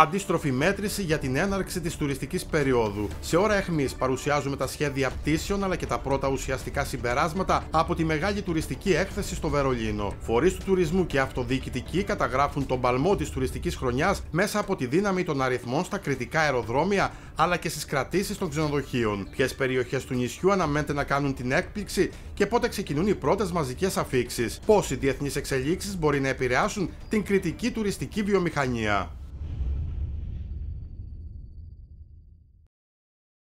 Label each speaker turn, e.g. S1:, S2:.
S1: Αντίστροφη μέτρηση για την έναρξη της τουριστικής περίοδου. Σε ώρα αιχμής παρουσιάζουμε τα σχέδια πτήσεων αλλά και τα πρώτα ουσιαστικά συμπεράσματα από τη μεγάλη τουριστική έκθεση στο Βερολίνο. Φορείς του τουρισμού και αυτοδιοικητικοί καταγράφουν τον παλμό της τουριστικής χρονιάς μέσα από τη δύναμη των αριθμών στα κριτικά αεροδρόμια αλλά και στις κρατήσεις των ξενοδοχείων. Ποιες περιοχές του νησιού αναμένεται να κάνουν την έκπληξη και πότε ξεκινούν οι πρώτες μαζικές αφήξεις. Πώ οι διεθνείς εξελίξεις μπορεί να επηρεάσουν την κριτική τουριστική βιομηχανία.